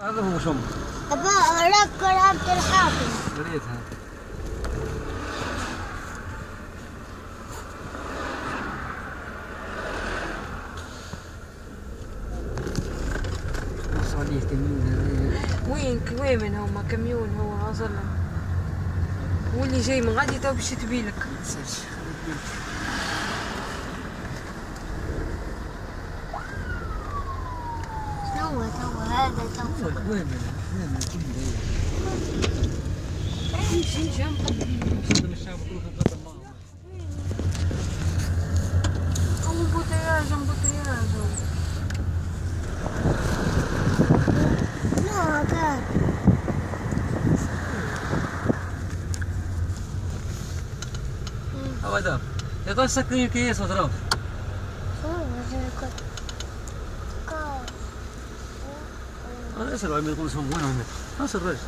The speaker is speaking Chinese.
هذا هو شم أبا أذكر عبد الحافظ قريتها صالح تميم وين وين من هما؟ كميون هو هو اللي جاي من غادي تو باش 我的，我的，我的。疫情全部。全部都下不过他给他骂。对。全部都压着，全部都压着。哪个？好啊，这这咋可以？Ahora se lo son buenos. No se reyes.